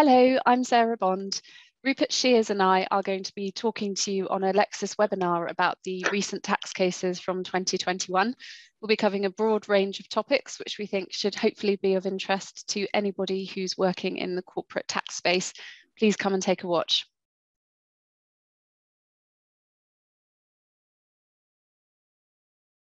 Hello, I'm Sarah Bond. Rupert Shiers and I are going to be talking to you on a Lexis webinar about the recent tax cases from 2021. We'll be covering a broad range of topics, which we think should hopefully be of interest to anybody who's working in the corporate tax space. Please come and take a watch.